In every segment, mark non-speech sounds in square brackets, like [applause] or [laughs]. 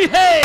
साथ हिलती है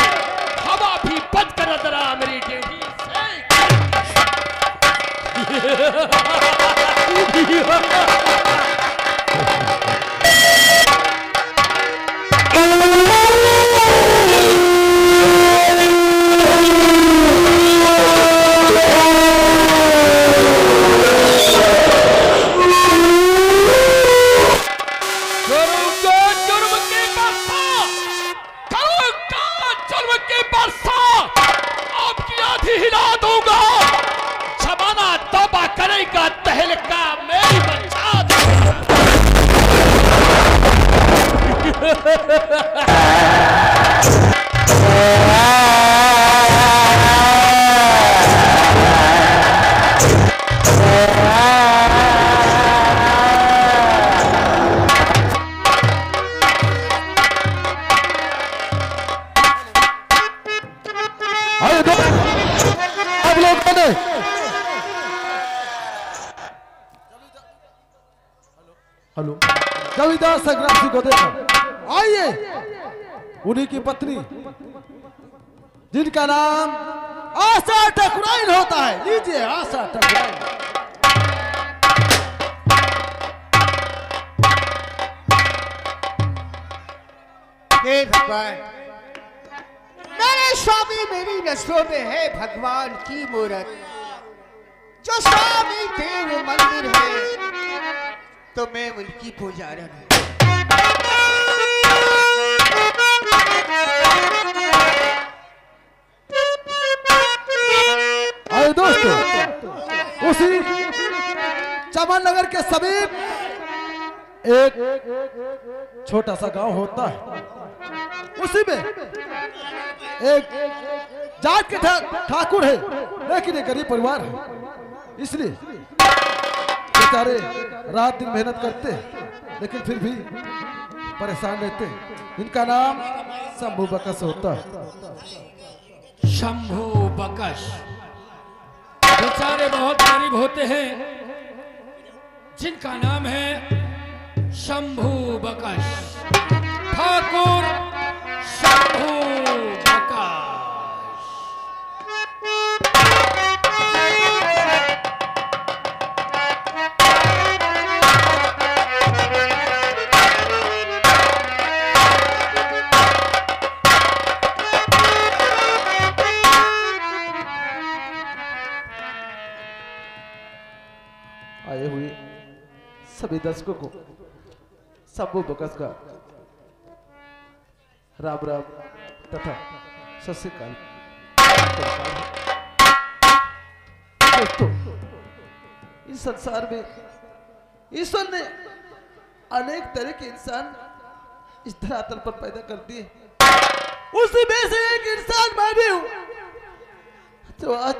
उन्हीं की पत्नी, जिनका नाम आशा ठकुराइन होता है। लीजिए आशा ठकुराइन मेरे स्वामी मेरी नसों में है भगवान की मूरत। जो स्वामी देव मंदिर है तो मैं उनकी पुजारन हूँ। दोस्तों उसी चमन नगर के समीप एक छोटा सा गाँव होता है। उसी में एक जाट के ठाकुर है लेकिन एक गरीब परिवार है। इसलिए बेचारे रात दिन मेहनत करते हैं, लेकिन फिर भी परेशान रहते हैं। इनका नाम शंभू बकस होता है। शंभू बकश। बेचारे बहुत गरीब होते हैं। जिनका नाम है शंभू बकश। ठाकुर शंभू। सभी दर्शकों को शंभू बकस का राम राम तथा सत श्री अकाल दोस्तों इस संसार में ईश्वर ने अनेक तरह के इंसान इस धरातल पर पैदा कर दिए। उसी में से एक इंसान मैं भी हूँ। तो आज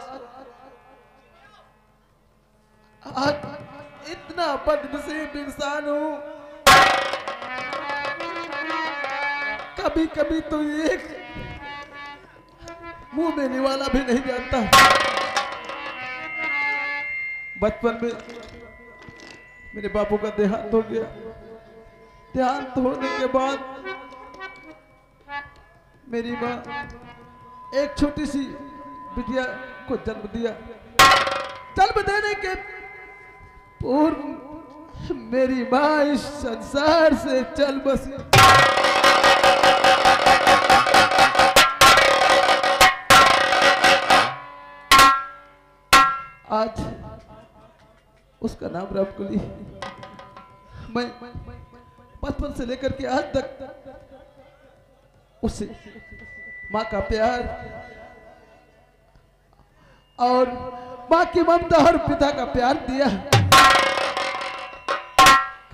आज इतना बदनसीब इंसान हूँ। कभी कभी तो एक मुँह में वाला भी नहीं जानता बचपन में मेरे बापू का देहांत हो गया। देहांत होने के बाद मेरी माँ एक छोटी सी बिटिया को जन्म दिया। जन्म देने के पूर्व मेरी माँ इस संसार से चल बसी। आज उसका नाम रामकुली मैं बचपन से लेकर के आज तक उसे माँ का प्यार और माँ की ममता और पिता का प्यार दिया।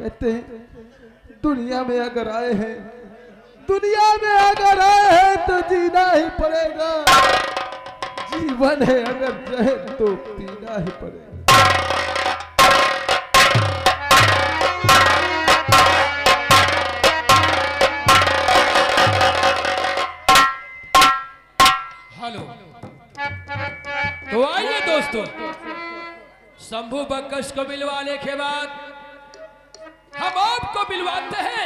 कहते हैं, दुनिया में अगर आए हैं, दुनिया में अगर आए हैं तो जीना ही पड़ेगा। जीवन है अगर रहे तो पीना ही पड़ेगा। हेलो। तो आइए दोस्तों, शंभू बकश को मिलवाने के बाद। आपको मिलवाते हैं।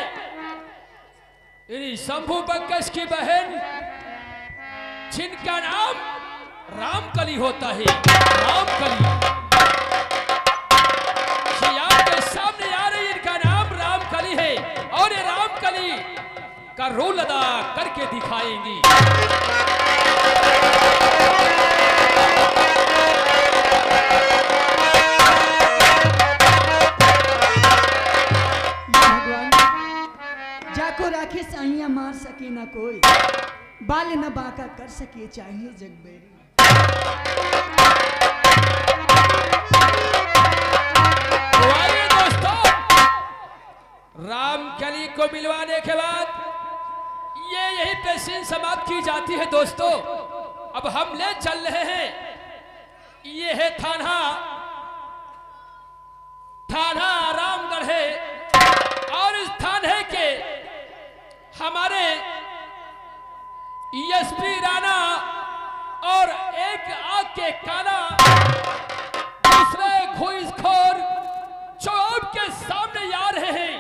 शंभू बकश की बहन, जिनका नाम रामकली होता है। रामकली। आपके सामने आ रही इनका नाम रामकली है। और ये रामकली का रोल अदा करके दिखाएँगी। राखे साइया मार सके ना कोई। बाल न बाका कर सके, चाहिए जगबेरी रामकली को मिलवाने के बाद ये यही पे समाप्त की जाती है दोस्तों। अब हम ले चल रहे हैं। ये है थाना। थाना रामगढ़ है। हमारे ईएसपी राणा और एक आग के काना दूसरे घुसखोर जो आपके सामने आ रहे हैं।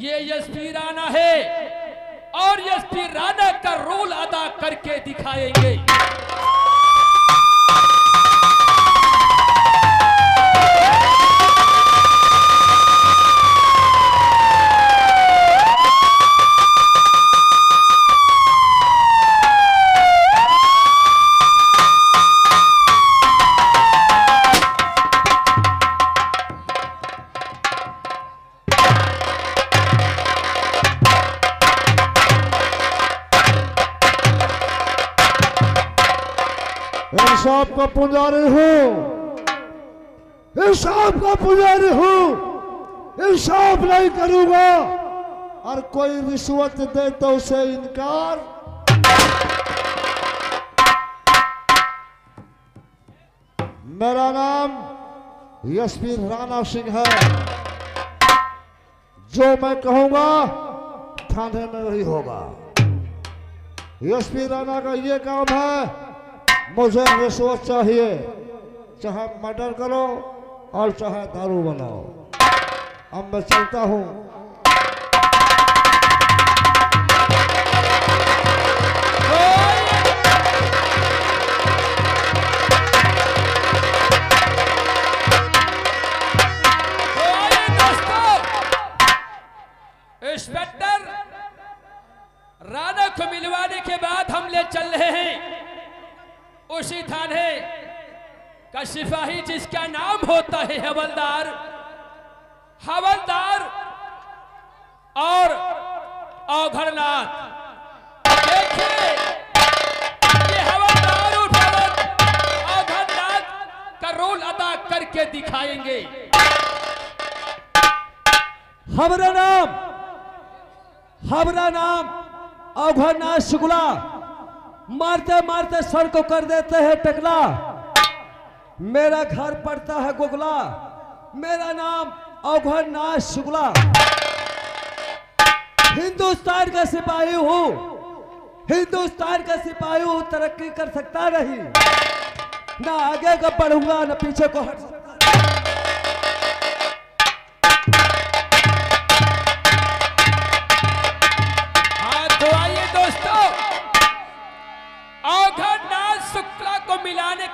ये एसपी राणा है और एसपी राणा का रोल अदा करके दिखाएँगे। का पुजारी हूँ। इंसाफ का पुजारी हूँ। इंसाफ नहीं करूँगा। और कोई रिश्वत दे तो उसे इनकार। मेरा नाम यशवी राणा सिंह है। जो मैं कहूँगा, थाने में वही होगा। यशवी राणा का ये काम है मुझे रिश्वत चाहिए चाहे मर्डर करो और चाहे दारू बनाओ। अब मैं चलता हूँ। उसी थाने का सिपाही जिसका नाम होता है हवलदार। हवलदार और औघरनाथ देखिए हवलदार और औघरनाथ का रोल अदा करके दिखाएँगे। हमारा नाम हमारा नाम अघरनाथ शुक्ला। मारते मारते सर को कर देते हैं टकला। मेरा घर पड़ता है गोगला। मेरा नाम अघरनाथ शुक्ला। हिंदुस्तान का सिपाही हूँ। हिंदुस्तान का सिपाही हूँ, तरक्की कर सकता नहीं। ना आगे का बढ़ूँगा, ना पीछे को हट सकता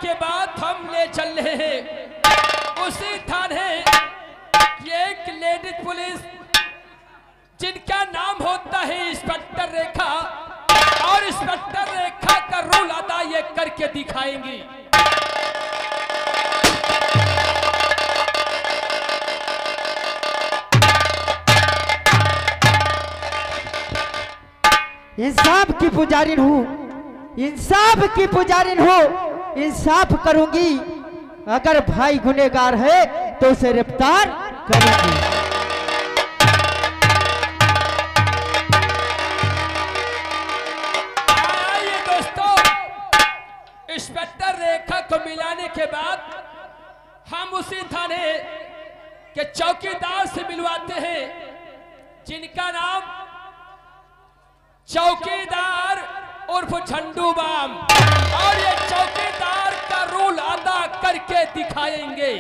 के बाद हम ले चल रहे हैं। उसी थाने एक लेडीज़ पुलिस, जिनका नाम होता है इंस्पेक्टर रेखा। और इंस्पेक्टर रेखा का रोल अदा ये करके दिखाएँगी। इंसाफ की पुजारिन हूँ। इंसाफ की पुजारिन हूँ। इंसाफ करूँगी। अगर भाई गुनेगार है तो उसे गिरफ़्तार करूँगी। इंस्पेक्टर रेखा को मिलाने के बाद हम उसी थाने के चौकीदार से मिलवाते हैं, जिनका नाम चौकीदार उर्फ़ झंडू बाम। और ये चौकीदार का रोल अदा करके दिखाएँगे।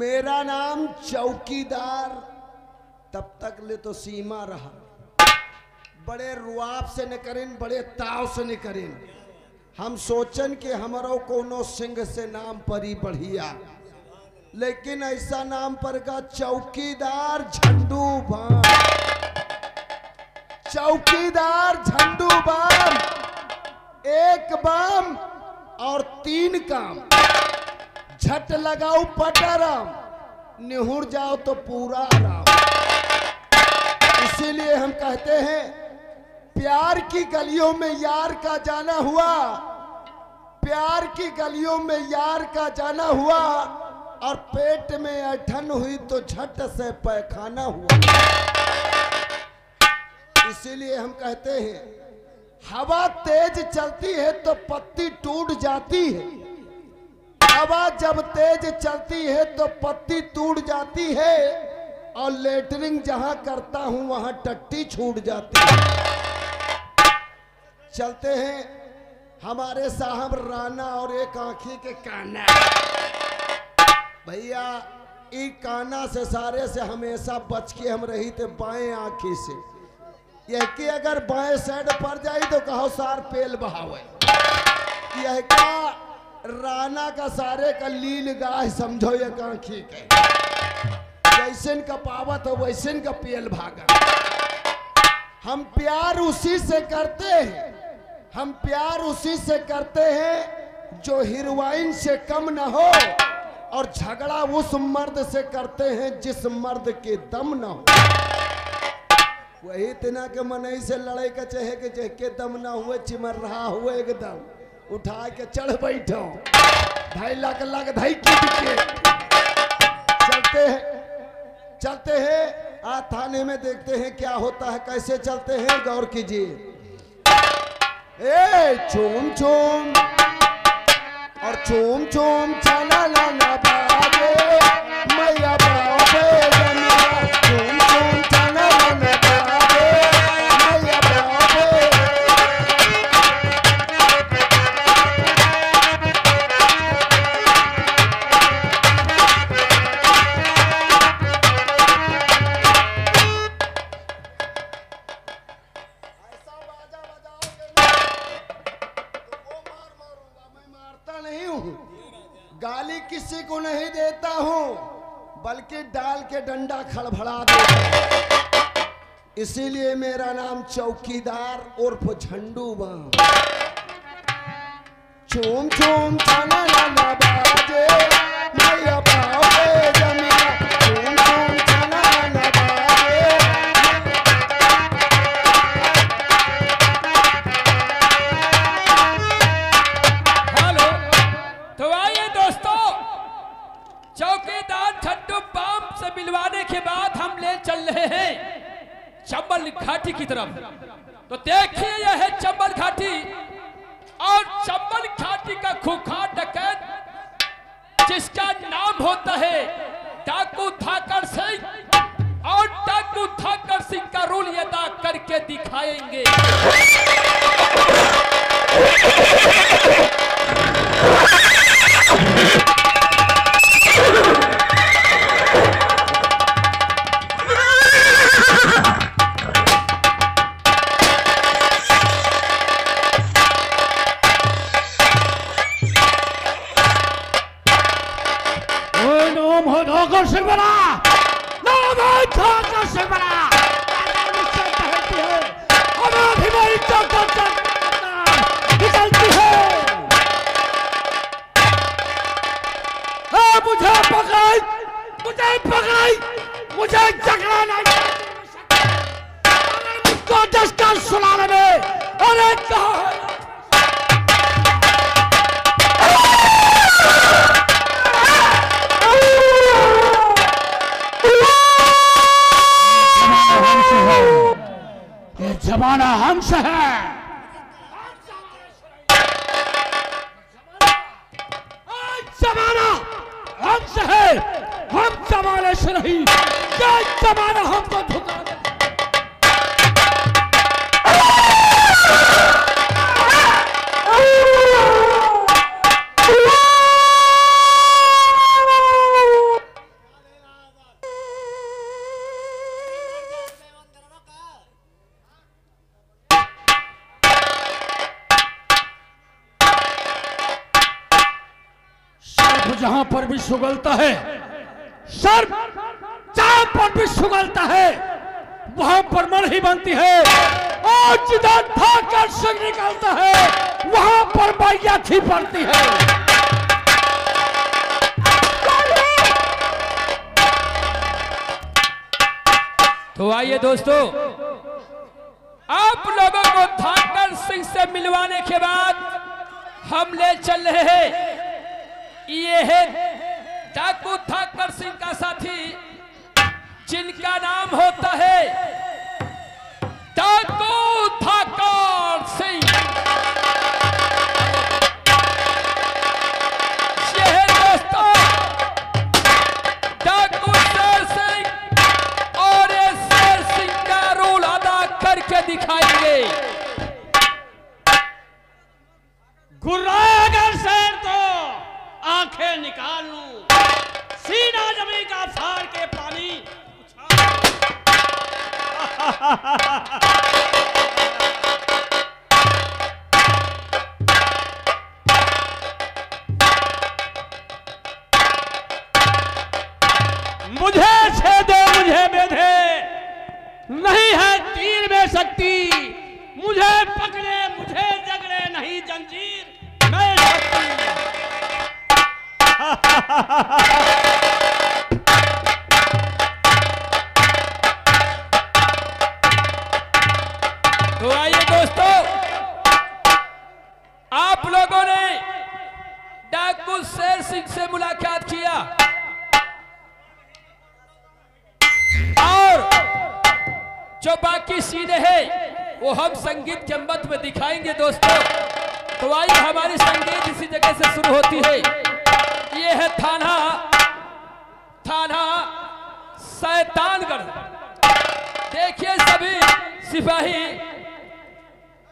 मेरा नाम चौकीदार। तब तक ले तो सीमा रहा। बड़े रुआब से न करें बड़े ताव से न करें हम सोचन कि हमारो कोनो सिंह से नाम परी बढ़िया। लेकिन ऐसा नाम पर का चौकीदार झंडू बाम। चौकीदार झंडू बाम, एक बाम और तीन काम। झट लगाओ पटाराम, निहुर जाओ तो पूरा आराम। इसीलिए हम कहते हैं प्यार की गलियों में यार का जाना हुआ। प्यार की गलियों में यार का जाना हुआ। और पेट में अठन हुई तो झट से पैखाना हुआ। इसीलिए हम कहते हैं, हवा तेज चलती है तो पत्ती टूट जाती है। हवा जब तेज चलती है तो पत्ती टूट जाती है। और लेटरिंग जहाँ करता हूँ, वहाँ टट्टी छूट जाती है। चलते हैं हमारे साहब राना और एक आंखी के काना भैया, ई काना से सारे से हमेशा बच के हम रही थे बाएँ आंखी से। यह कि अगर बाएँ साइड पर जाई तो कहो सार पेल बहावे। यह का राना का सारे का लील गाय समझो ये आंखी के। जैसन का पावत हो वैसन का पेल भागा। हम प्यार उसी से करते हैं। हम प्यार उसी से करते हैं जो हीरोइन से कम न हो और झगड़ा उस मर्द से करते हैं जिस मर्द के दम न हो। वही तना के मनई से लड़ाई का चाहे कि जे के दम ना हुए, चिमर रहा हुए एकदम। उठा के चढ़ बैठो। ढाई लाख लाख ढाई के चलते हैं चलते हैं। आ थाने में देखते हैं क्या होता है, कैसे चलते हैं, गौर कीजिए। ए चूम चूम। और चूम चूम चला ला बाजे बल्कि डाल के डंडा खड़भड़ा दे इसीलिए मेरा नाम चौकीदार उर्फ़ झंडू बाम। चूम चूम बाजे बाबे रहे हैं चंबल घाटी की तरफ़। तो देखिए यह है चंबल घाटी। और चंबल घाटी का खुखार डकैत, जिसका नाम होता है डाकू थाकर सिंह। और डाकू थाकर सिंह का रोल अदा करके दिखाएँगे। जमाना हंस है। जमाना हंस है। हम जमाने से नहीं। जमाना हमको धुका बनती है। और जिधर भाकर सिंह निकलता है, वहाँ पर मैया थी पड़ती है। तो आइए दोस्तों, आप लोगों को धाकर सिंह से मिलवाने के बाद हम ले चल रहे हैं। ये है डाकू ठाकर सिंह का साथी, जिनका नाम होता है करके दिखाएँगे। गुर्राए अगर तो आँखें निकाल लू। सीना जमी का फाड़ के पानी [laughs] शक्ति। मुझे पकड़े मुझे जगड़े नहीं जंजीर। मैं शक्ति [laughs]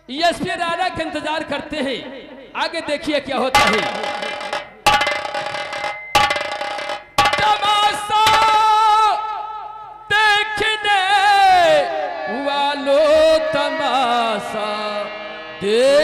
एसपी राणा का इंतज़ार करते हैं। आगे देखिए क्या होता है। देखने वालों तमाशा देख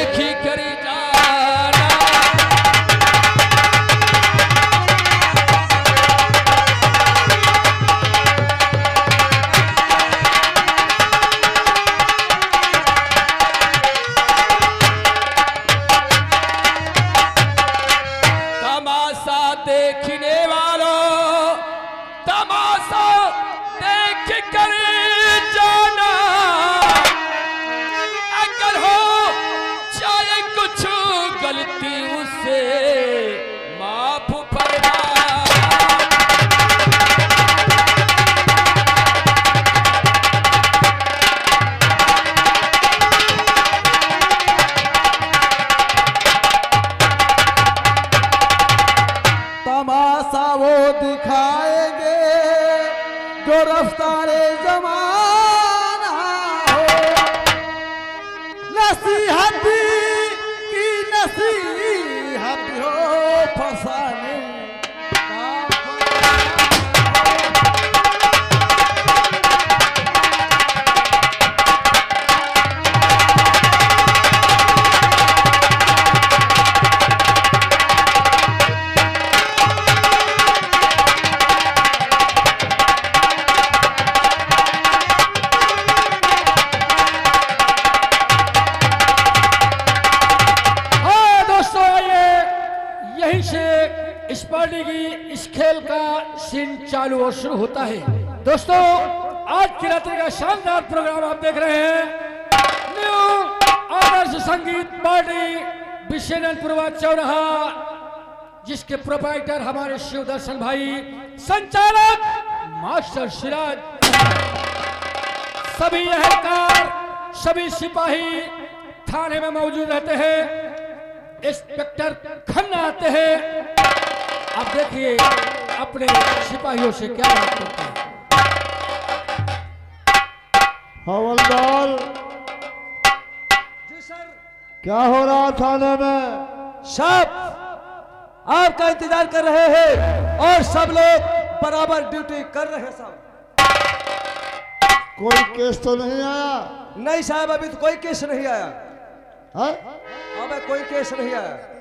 इस पार्टी की इस खेल का सीन चालू और शुरू होता है। दोस्तों, आज की रात्रि का शानदार प्रोग्राम आप देख रहे हैं। न्यू आदर्श संगीत पार्टी विशेनपुरवा चौराहा, जिसके प्रोपाइटर हमारे शिव दर्शन भाई, संचालक मास्टर सिराज सभी अहलकार सभी सिपाही थाने में मौजूद रहते हैं। इंस्पेक्टर खन्ना आते हैं। अब देखिए अपने सिपाहियों से क्या बात करते हैं? हवलदार क्या हो रहा थाने में? साहब आपका इंतज़ार कर रहे हैं और सब लोग बराबर ड्यूटी कर रहे हैं सब कोई केस तो नहीं आया? नहीं साहब अभी तो कोई केस नहीं आया। है? हमें कोई केस नहीं आया।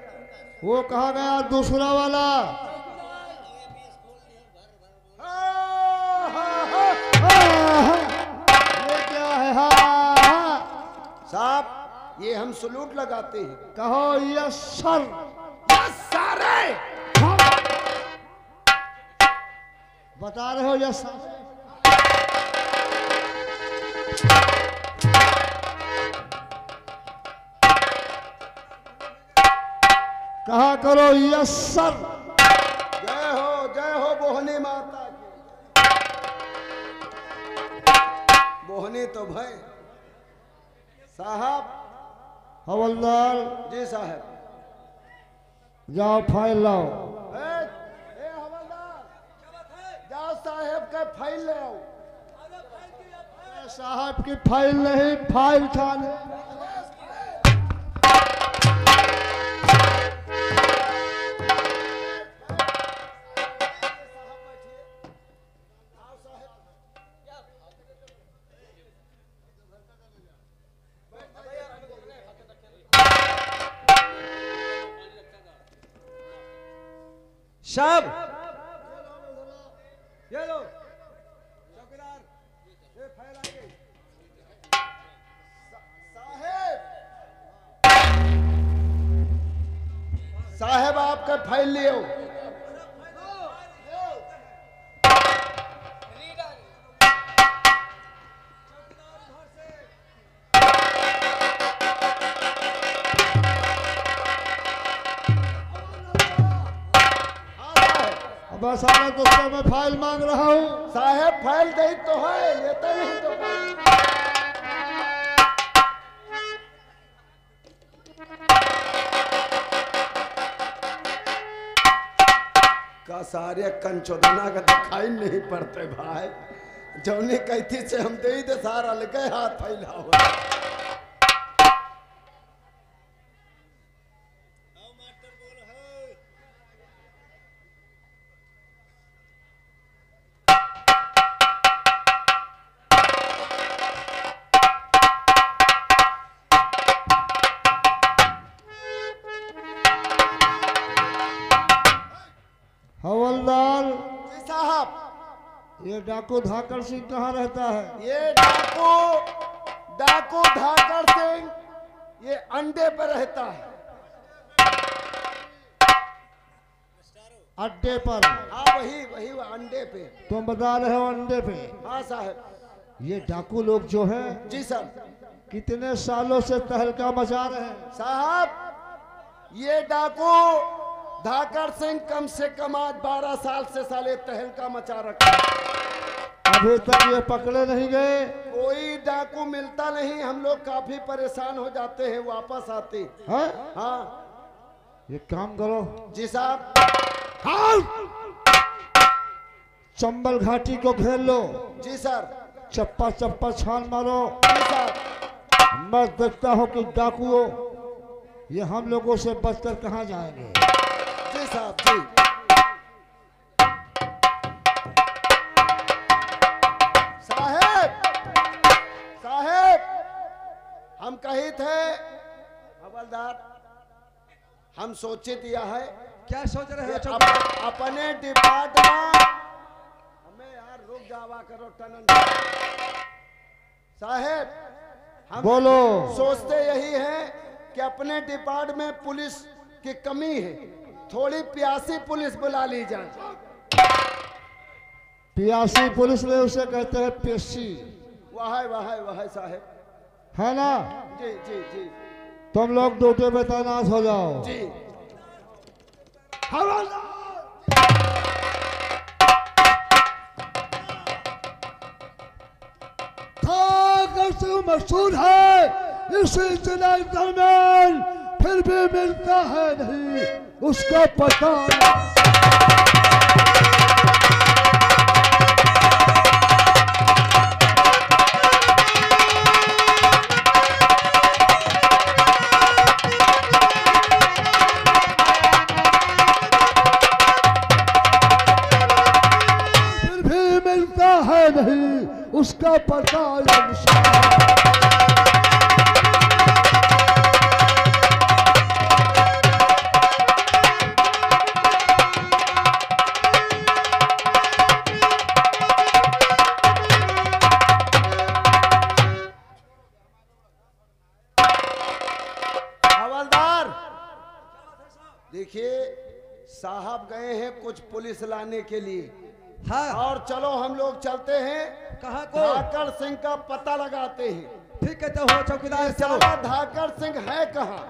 वो कहा गया दूसरा वाला। ये क्या है। साहब ये हम सलूट लगाते हैं। कहो यस सर। यस सारे बता रहे हो यस सर। कहा करो यस सर जय हो जय हो बोहनी माता की। बोहनी तो भय साहब। हवलदार। जी साहब। जाओ फ़ाइल लाओ। ए, ए हवलदार। जाओ साहब के फ़ाइल ले आओ। साहब की फ़ाइल नहीं फ़ाइल साहब सारा दोस्तों मैं फ़ाइल मांग रहा हूँ। साहब, फ़ाइल दे तो है, लेते नहीं तो सारे कंचोदना का दिखाई नहीं पड़ते भाई। जौनी कहती से हम दे दे सारा लगे हाथ फैला हुआ डाकू धाकर सिंह कहाँ रहता है? ये डाकू डाकू धाकर सिंह ये अंडे पर रहता है। अड्डे पर? हाँ वही वही वो अंडे पे। तुम बता रहे हो अंडे पे? हाँ साहब। ये डाकू लोग जो है जी सर। कितने सालों से तहलका मचा रहे हैं? साहब ये डाकू धाकर सिंह कम से कम आज बारह साल से साले तहलका मचा रखा है। अभी तक ये पकड़े नहीं गए। कोई डाकू मिलता नहीं हम लोग काफ़ी परेशान हो जाते हैं वापस आते। हैं? हाँ। ये काम करो। जी साहब। हाँ। चंबल घाटी को घेर लो। जी सर। चप्पा चप्पा छान मारो। जी साहब मैं देखता हूँ कि डाकुओं ये हम लोगों से बचकर कहाँ जाएँगे? जी साहब जी। हम कही थे हवलदार हम सोचे दिया है क्या सोच रहे हो अप, अपने डिपार्टमेंट हमें यार रुक जावा करो टनन साहेब हम बोलो। सोचते यही है कि अपने डिपार्टमेंट में पुलिस की कमी है। थोड़ी प्यासी पुलिस बुला ली जाए। पियासी पुलिस में उसे कहते हैं पेशी वाह वाह वाह साहेब। है ना? जी जी जी। तुम लोग ड्यूटी पे तैनात हो जाओ। जी। मशहूर है? इसी जिला दरमियान फिर भी मिलता है नहीं उसका पता लोग चलते हैं कहा को? धाकर सिंह का पता लगाते हैं। ठीक है तो हो चौकीदार चलो। धाकर सिंह है कहा?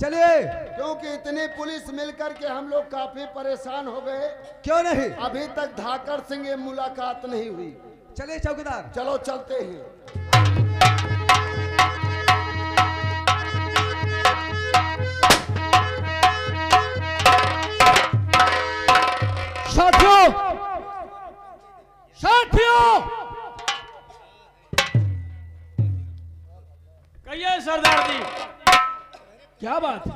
चलिए। क्योंकि इतनी पुलिस मिलकर के हम लोग काफ़ी परेशान हो गए। क्यों नहीं? अभी तक धाकर सिंह मुलाकात नहीं हुई। चलिए चौकीदार। चलो चलते हैं। साथियों कहिए सरदार जी। क्या बात है?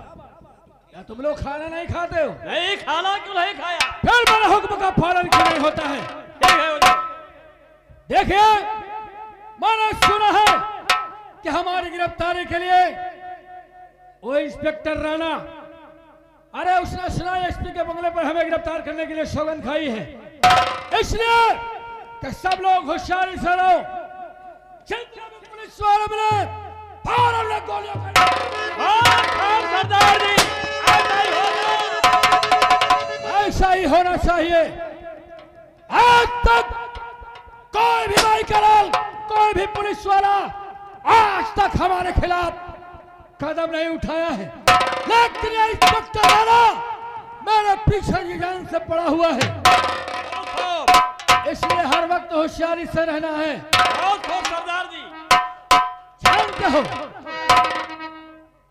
क्या तुम लोग खाना नहीं खाते हो? नहीं खाना क्यों नहीं खाया? फिर मेरे हुक्म का पालन क्यों नहीं होता है? देखिए मैंने सुना है कि हमारी गिरफ्तारी के लिए वो इंस्पेक्टर राणा अरे उसने सुना एसपी के बंगले पर हमें गिरफ़्तार करने के लिए सौगंध खाई है। इसलिए कि सब लोग होशियारी से रहो। पुलिस वाले मिले। गोलियाँ हाँ, हाँ, सरदार जी। ऐसा ही ही होना चाहिए। आज तक कोई भी भाई करल कोई भी पुलिस वाला आज तक हमारे खिलाफ कदम नहीं उठाया है। लेकिन ये इंस्पेक्टर वाला मेरे पीछे की जान से पड़ा हुआ है। इसलिए हर वक्त होशियारी से रहना है। बहुत सरदार जी। जानते हो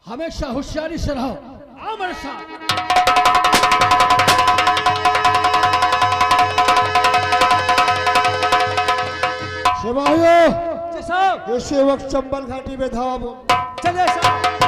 हमेशा होशियारी से रहो। आओ मेरे साथ। सिपाहियों जी साहब। इसी वक्त चंबल घाटी में धावा बोल चलिए साहब।